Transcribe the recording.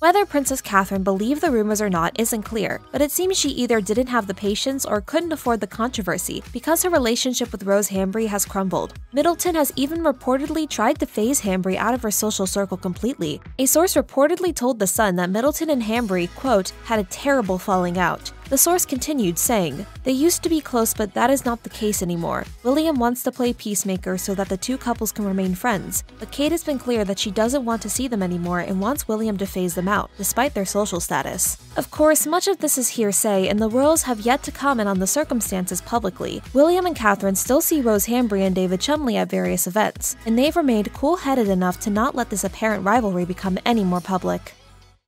Whether Princess Catherine believed the rumors or not isn't clear, but it seems she either didn't have the patience or couldn't afford the controversy because her relationship with Rose Hanbury has crumbled. Middleton has even reportedly tried to phase Hanbury out of her social circle completely. A source reportedly told The Sun that Middleton and Hanbury, quote, had a terrible falling out. The source continued, saying, They used to be close, but that is not the case anymore. William wants to play peacemaker so that the two couples can remain friends, but Kate has been clear that she doesn't want to see them anymore and wants William to phase them out, despite their social status. Of course, much of this is hearsay, and the royals have yet to comment on the circumstances publicly. William and Catherine still see Rose Hanbury and David Cholmondeley at various events, and they've remained cool headed enough to not let this apparent rivalry become any more public.